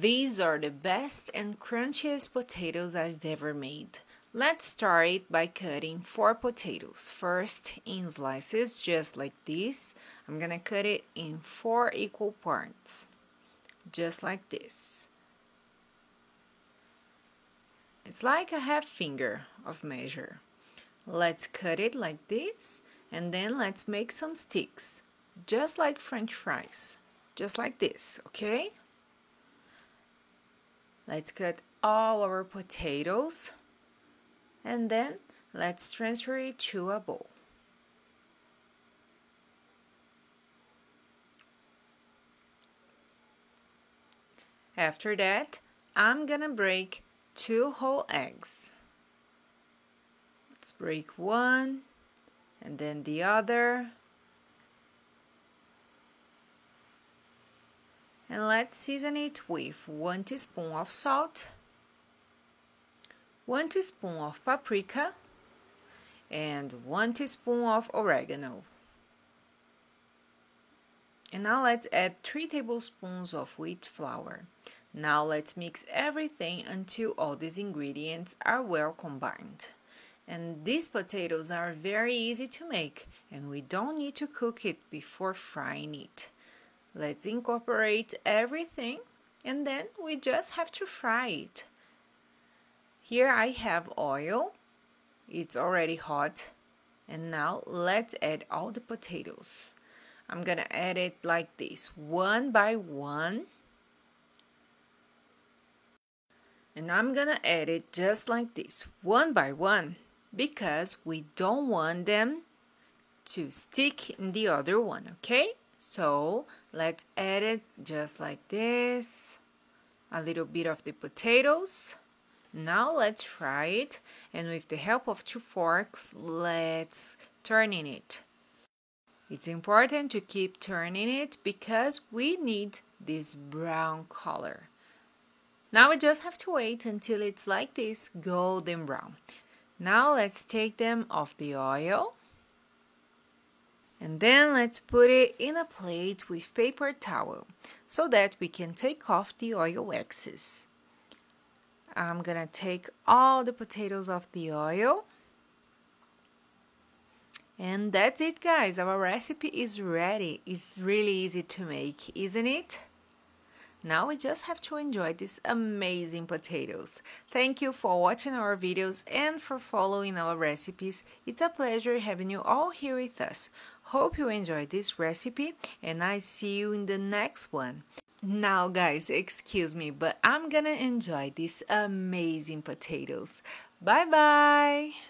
These are the best and crunchiest potatoes I've ever made. Let's start it by cutting four potatoes. First in slices, just like this. I'm gonna cut it in four equal parts, just like this. It's like a half finger of measure. Let's cut it like this, and then let's make some sticks, just like french fries, just like this, okay? Let's cut all our potatoes and then let's transfer it to a bowl. After that, I'm gonna break two whole eggs. Let's break one and then the other. And let's season it with 1 teaspoon of salt, 1 teaspoon of paprika, and 1 teaspoon of oregano. And now let's add 3 tablespoons of wheat flour. Now let's mix everything until all these ingredients are well combined. And these potatoes are very easy to make and we don't need to cook it before frying it. Let's incorporate everything and then we just have to fry it. Here I have oil. It's already hot. And now let's add all the potatoes. I'm gonna add it like this, one by one. And I'm gonna add it just like this, one by one, because we don't want them to stick in the other one, okay? So let's add it just like this. A little bit of the potatoes. Now let's fry it and with the help of two forks, let's turn in it. It's important to keep turning it because we need this brown color. Now we just have to wait until it's like this golden brown. Now let's take them off the oil and then let's put it in a plate with paper towel so that we can take off the oil excess. I'm gonna take all the potatoes off the oil. And that's it guys, our recipe is ready. It's really easy to make, isn't it? Now we just have to enjoy these amazing potatoes. Thank you for watching our videos and for following our recipes. It's a pleasure having you all here with us. Hope you enjoyed this recipe and I see you in the next one. Now guys, excuse me, but I'm gonna enjoy these amazing potatoes. Bye bye!